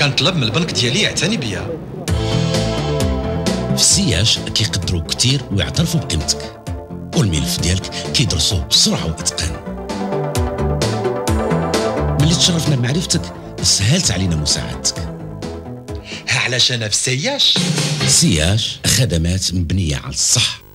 كنطلب من البنك ديالي يعتني بيا. في السياج كيقدروا كثير ويعترفوا بقيمتك. والملف ديالك كيدرسوه بسرعة وإتقان. ملي تشرفنا بمعرفتك سهلت علينا مساعدتك. ها علاش أنا في السياش سياج خدمات مبنية على الصح.